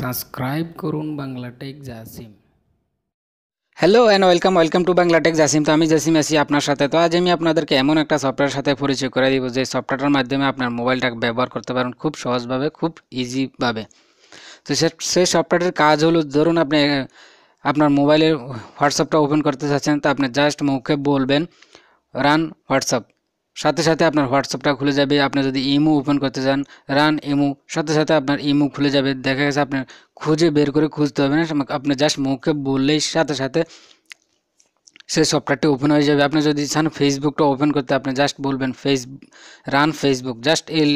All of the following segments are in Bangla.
সাবস্ক্রাইব করুন Bangla tech Jasim. Hello and welcome welcome to Bangla tech Jasim তো আমি জাসিম আছি আপনার সাথে। তো আজ আমি আপনাদেরকে এমন একটা সফটওয়্যার সাথে পরিচয় করে দিব, যে সফটওয়্যারটার মাধ্যমে আপনার মোবাইলটা ব্যবহার করতে পারেন খুব সহজভাবে, খুব ইজিভাবে তো সে সেই সফটওয়্যারের কাজ হলো, ধরুন আপনি, আপনার মোবাইলের হোয়াটসঅ্যাপটা ওপেন করতে চাচ্ছেন, তো আপনি জাস্ট মুখে বলবেন রান হোয়াটসঅ্যাপ সাথে সাথে আপনার হোয়াটসঅ্যাপটা খুলে যাবে। আপনি যদি ইমো ওপেন করতে চান, রান ইমো, সাথে সাথে আপনার ইমো খুলে যাবে। দেখা গেছে আপনার খুঁজে বের করে খুঁজতে হবে না আপনি জাস্ট মুখে বললেই সাথে সাথে সেই সফটওয়্যারটি ওপেন হয়ে যাবে। আপনি যদি চান ফেসবুকটা ওপেন করতে, আপনি জাস্ট বলবেন, ফেস রান ফেসবুক জাস্ট এই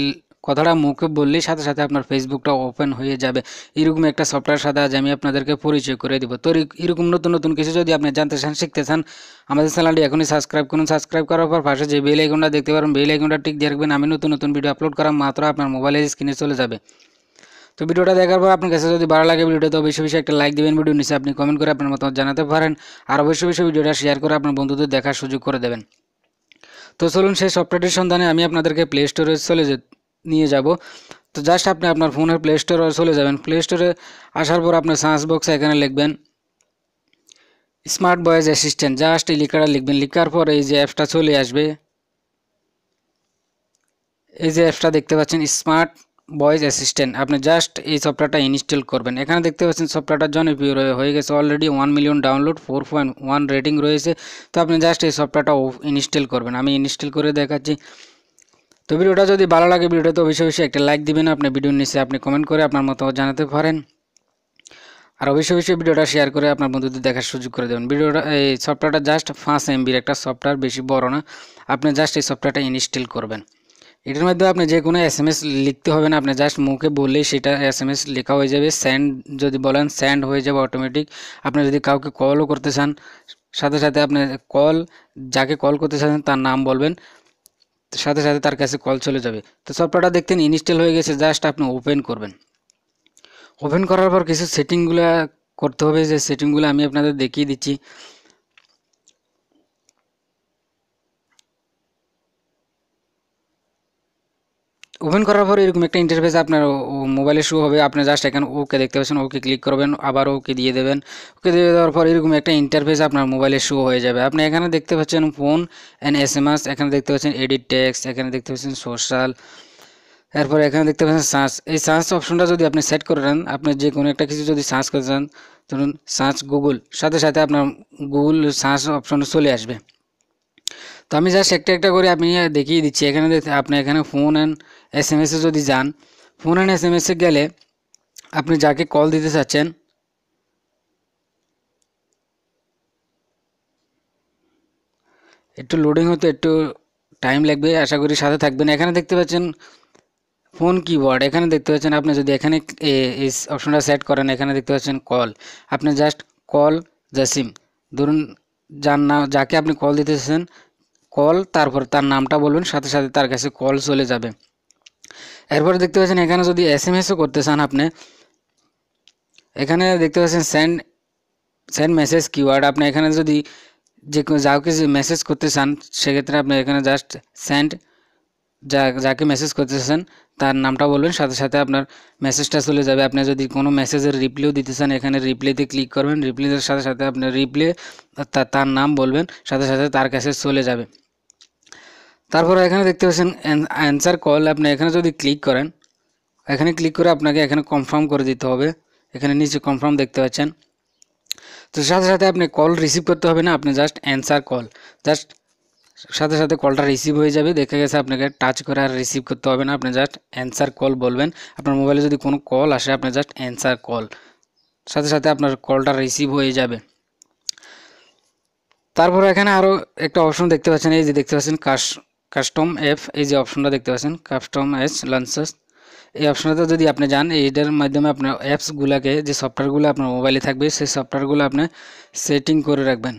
কথাটা মুখে বললেই সাথে সাথে আপনার ফেসবুকটা ওপেন হয়ে যাবে। এরকম একটা সফটওয়্যার সাথে আজ আমি আপনাদেরকে পরিচয় করে দেবো। তো এরকম নতুন নতুন কিছু যদি আপনি জানতে চান, শিখতে চান, আমাদের চ্যানেলটি এখনই সাবস্ক্রাইব করুন। সাবস্ক্রাইব করার পর পাশে যে বেল আইকনটা দেখতে পারেন বেল আইকনটা টিক দিয়ে রাখবেন। আমি নতুন নতুন ভিডিও আপলোড করা মাত্র আপনার মোবাইলের স্ক্রিনে চলে যাবে। তো ভিডিওটা দেখার পর আপনার কাছে যদি ভালো লাগে ভিডিওটা, তো অবশ্যই বেশি একটা লাইক দিবেন। ভিডিও নিচে আপনি কমেন্ট করে আপনার মতামত জানাতে পারেন। আর অবশ্যই বেশি ভিডিওটা শেয়ার করে আপনার বন্ধুদের দেখার সুযোগ করে দেবেন। তো চলুন সেই সফটওয়্যারটির সন্ধানে আমি আপনাদেরকে প্লে স্টোরে চলে যে নিয়ে যাব। তো জাস্ট আপনি আপনার ফোনের প্লে স্টোরে চলে যাবেন। প্লে স্টোরে আসার পর আপনার সার্চ বক্সে এখানে লিখবেন স্মার্ট ভয়েস অ্যাসিস্ট্যান্ট জাস্ট এই লিখাটা লিখবেন। লিখার পর এই যে অ্যাপসটা চলে আসবে। এই যে অ্যাপসটা দেখতে পাচ্ছেন স্মার্ট ভয়েস অ্যাসিস্ট্যান্ট আপনি জাস্ট এই সফটওয়্যারটা ইনস্টল করবেন। এখানে দেখতে পাচ্ছেন সফটওয়্যারটা জনপ্রিয় রয়ে- হয়ে গেছে। Already one million download four point one rating রয়েছে। তো আপনি জাস্ট এই সফটওয়্যারটা ইনস্টল করবেন। আমি ইনস্টল করে দেখাচ্ছি। তো ভিডিওটা যদি ভালো লাগে ভিডিওটা তো অবশ্যই অবশ্যই একটা লাইক দিবেন। আপনি ভিডিওর নিচে আপনি কমেন্ট করে আপনার মতামত জানাতে পারেন। আর অবশ্যই অবশ্যই ভিডিওটা শেয়ার করে আপনার বন্ধুদের দেখার সুযোগ করে দেবেন। ভিডিওটা, এই সফটওয়্যারটা জাস্ট পাঁচ এমবির একটা সফটওয়্যার বেশি বড় না। আপনি জাস্ট এই সফটওয়্যারটা ইনস্টল করবেন। এটার মাধ্যমে আপনি যে কোনো এস এম এস লিখতে হবে না। আপনি জাস্ট মুখে বললেই সেটা এস এম এস লেখা হয়ে যাবে। স্যান্ড যদি বলেন স্যান্ড হয়ে যাবে অটোমেটিক আপনি যদি কাউকে কলও করতে চান, সাথে সাথে আপনি কল যাকে কল করতে চান তার নাম বলবেন। সাথে সাথে তার কাছে কল চলে যাবে। তো সফটওয়্যারটা দেখতেন ইনস্টল হয়ে গেছে, জাস্ট আপনি ওপেন করবেন। ওপেন করার পর কিছু সেটিংগুলো করতে হবে, যে সেটিংগুলো আমি আপনাদের দেখিয়ে দিচ্ছি। ওপেন করার পর এরকম একটা ইন্টারফেস আপনার মোবাইলে শো হবে, আপনি জাস্ট এখানে ওকে দেখতে পাচ্ছেন ওকে ক্লিক করবেন, আবার ওকে দিয়ে দেবেন। ওকে দিয়ে দেওয়ার পর এরকম একটা ইন্টারফেস আপনার মোবাইলে শো হয়ে যাবে। আপনি এখানে দেখতে পাচ্ছেন phone and S M S এখানে দেখতে পাচ্ছেন এডিট টেক্সট এখানে দেখতে পাচ্ছেন সোশ্যাল এরপর এখানে দেখতে পাচ্ছেন সার্চ এই সার্চ অপশনটা যদি আপনি সেট করে নেন আপনি যে কোনো একটা কিছু যদি সার্চ করতে চান, ধরুন সার্চ গুগল সাথে সাথে আপনার গুগল সার্চ অপশনে চলে আসবে। তো আমি জাস্ট একটা একটা করে আপনি দেখিয়ে দিচ্ছি। এখানে আপনি এখানে ফোন অ্যান্ড এস এম এসে যদি যান ফোন অ্যান্ড এস এম এসে গেলে আপনি যাকে কল দিতে চাচ্ছেন, একটু লোডিং হতে একটু টাইম লাগবে, আশা করি সাথে থাকবেন। এখানে দেখতে পাচ্ছেন ফোন কিবোর্ড এখানে দেখতে পাচ্ছেন আপনি যদি এখানে এই অপশনটা সেট করেন, এখানে দেখতে পাচ্ছেন কল আপনি জাস্ট কল জাসিম ধরুন, যার না যাকে আপনি কল দিতেছেন কল, তারপর তার নামটা বলবেন, সাথে সাথে তার কাছে কল চলে যাবে। এরপর দেখতে পাচ্ছেন, এখানে যদি এস এম এসও করতে চান আপনি, এখানে দেখতে পাচ্ছেন সেন্ড সেন্ড মেসেজ কিওয়ার্ড আপনি এখানে যদি যে যাকে যে মেসেজ করতে চান, সেক্ষেত্রে আপনি এখানে জাস্ট সেন্ড যা, যাকে মেসেজ করতে চান, তার নামটা বলবেন, সাথে সাথে আপনার মেসেজটা চলে যাবে। আপনি যদি কোনো মেসেজের রিপ্লেও দিতে চান, এখানে রিপ্লেতে ক্লিক করবেন রিপ্লের সাথে সাথে আপনার রিপ্লে তার নাম বলবেন, সাথে সাথে তার কাছে চলে যাবে। তারপরে এখানে দেখতে পাচ্ছেন অ্যান্সার কল আপনি এখানে যদি ক্লিক করেন, এখানে ক্লিক করে আপনাকে এখানে কনফার্ম করে দিতে হবে। এখানে নিচে কনফার্ম দেখতে পাচ্ছেন। তো সাথে সাথে আপনি কল রিসিভ করতে হবে না, আপনি জাস্ট অ্যান্সার কল জাস্ট সাথে সাথে কলটা রিসিভ হয়ে যাবে, দেখা গেছে আপনাকে টাচ করে আর রিসিভ করতে হবে না, আপনি জাস্ট অ্যান্সার কল বলবেন। আপনার মোবাইলে যদি কোনো কল আসে, আপনি জাস্ট অ্যান্সার কল সাথে সাথে আপনার কলটা রিসিভ হয়ে যাবে। তারপর এখানে আরও একটা অপশন দেখতে পাচ্ছেন, এই যে দেখতে পাচ্ছেন কাস কাস্টম অ্যাপ এই যে অপশনটা দেখতে পাচ্ছেন কাস্টম এস লঞ্চেস এই অপশনটাতে যদি আপনি যান এইটার মাধ্যমে আপনার অ্যাপসগুলোকে যে সফটওয়্যারগুলো আপনার মোবাইলে থাকবে, সেই সফটওয়্যারগুলো আপনি সেটিং করে রাখবেন।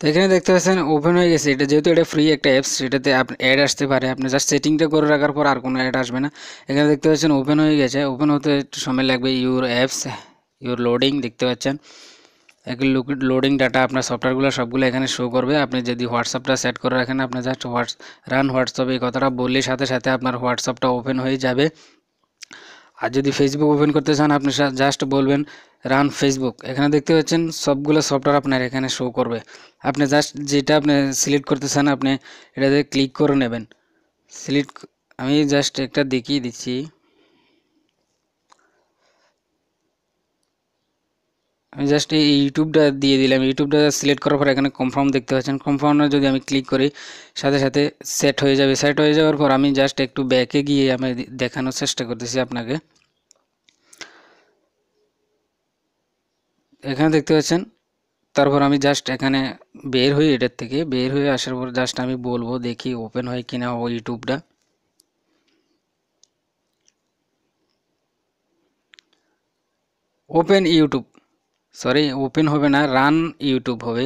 তো এখানে দেখতে পাচ্ছেন ওপেন হয়ে গেছে। এটা যেহেতু এটা ফ্রি একটা অ্যাপস সেটাতে আপনি অ্যাড আসতে পারে। আপনি জাস্ট সেটিংটা করে রাখার পর আর কোনো অ্যাড আসবে না। এখানে দেখতে পাচ্ছেন ওপেন হয়ে গেছে। ওপেন হতে একটু সময় লাগবে। ইউর অ্যাপস ইউর লোডিং দেখতে পাচ্ছেন। লোডিং ডাটা আপনার সফটওয়্যারগুলো সবগুলো এখানে শো করবে। আপনি যদি হোয়াটসঅ্যাপটা সেট করে রাখেন, আপনি জাস্ট হোয়াটস রান হোয়াটসঅ্যাপ এই কথাটা বললে সাথে সাথে আপনার হোয়াটসঅ্যাপটা ওপেন হয়ে যাবে। আর যদি ফেসবুক ওপেন করতে চান, আপনি জাস্ট বলবেন রান ফেসবুক এখানে দেখতে পাচ্ছেন, সবগুলো সফটওয়্যার আপনার এখানে শো করবে। আপনি জাস্ট যেটা আপনি সিলেক্ট করতে চান, আপনি এটাতে ক্লিক করে নেবেন। সিলেক্ট আমি জাস্ট একটা দেখিয়ে দিচ্ছি। আমি জাস্ট এই ইউটিউবটা দিয়ে দিলাম। ইউটিউবটা সিলেক্ট করার পর এখানে কনফার্ম দেখতে পাচ্ছেন। কনফার্মে যদি আমি ক্লিক করি, সাথে সাথে সেট হয়ে যাবে। সেট হয়ে যাওয়ার পর আমি জাস্ট একটু ব্যাকে গিয়ে আমি দেখানোর চেষ্টা করতেছি আপনাকে। এখানে দেখতে পাচ্ছেন, তারপর আমি জাস্ট এখানে বের হই এটার থেকে। বের হয়ে আসার পর জাস্ট আমি বলব, দেখি ওপেন হয় কিনা ও ইউটিউবটা ওপেন ইউটিউব সরি ওপেন হবে না রান ইউটিউব হবে।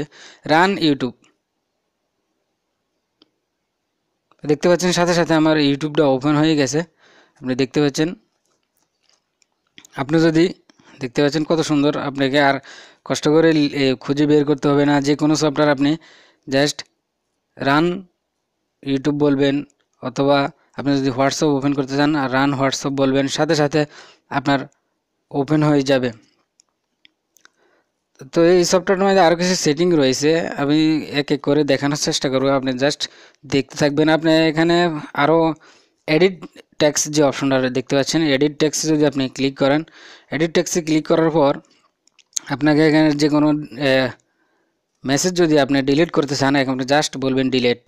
রান ইউটিউব দেখতে পাচ্ছেন সাথে সাথে আমার ইউটিউবটা ওপেন হয়ে গেছে। আপনি দেখতে পাচ্ছেন। আপনি যদি দেখতে পাচ্ছেন কত সুন্দর আপনাকে আর কষ্ট করে খুঁজে বের করতে হবে না। যে কোনো সফটওয়্যার আপনি জাস্ট রান ইউটিউব বলবেন, অথবা আপনি যদি হোয়াটসঅ্যাপ ওপেন করতে চান আর রান হোয়াটসঅ্যাপ বলবেন, সাথে সাথে আপনার ওপেন হয়ে যাবে। তো এই সফটওয়্যারটার মধ্যে আরও কিছু সেটিং রয়েছে, আমি এক এক করে দেখানোর চেষ্টা করব। আপনি জাস্ট দেখতে থাকবেন। আপনি এখানে আরও এডিট ট্যাক্স যে অপশনটা দেখতে পাচ্ছেন এডিট ট্যাক্সে যদি আপনি ক্লিক করেন এডিট ট্যাক্সে ক্লিক করার পর আপনাকে এখানে যে কোনো মেসেজ যদি আপনি ডিলিট করতে চান, এখানে জাস্ট বলবেন ডিলেট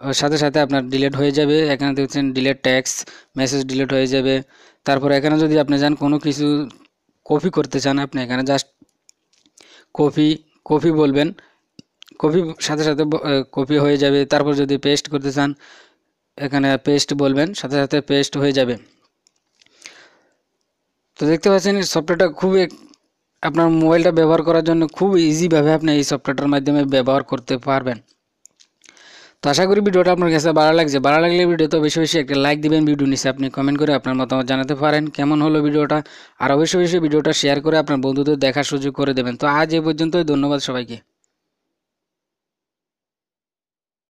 ওর সাথে সাথে আপনার ডিলেট হয়ে যাবে। এখানে দেখছেন ডিলেট ট্যাক্স মেসেজ ডিলিট হয়ে যাবে। তারপর এখানে যদি আপনি যান কোনো কিছু কপি করতে চান, আপনি এখানে জাস্ট কপি কপি বলবেন। কপি সাথে সাথে কপি হয়ে যাবে। তারপর যদি পেস্ট করতে চান, এখানে পেস্ট বলবেন, সাথে সাথে পেস্ট হয়ে যাবে। তো দেখতে পাচ্ছেন সফটওয়্যারটা খুব আপনার মোবাইলটা ব্যবহার করার জন্য খুব ইজিভাবে আপনি এই সফটওয়্যারটার মাধ্যমে ব্যবহার করতে পারবেন। তো আশা করি ভিডিওটা আপনার কাছে ভালো লাগছে। ভালো লাগলে ভিডিওতে বেশি বেশি একটা লাইক দিবেন ভিডিও নিচে আপনি কমেন্ট করে আপনার মতামত জানাতে পারেন, কেমন হলো ভিডিওটা? আর অবশ্যই বেশি ভিডিওটা শেয়ার করে আপনার বন্ধুদের দেখার সুযোগ করে দেবেন। তো আজ এ পর্যন্তই, ধন্যবাদ সবাইকে।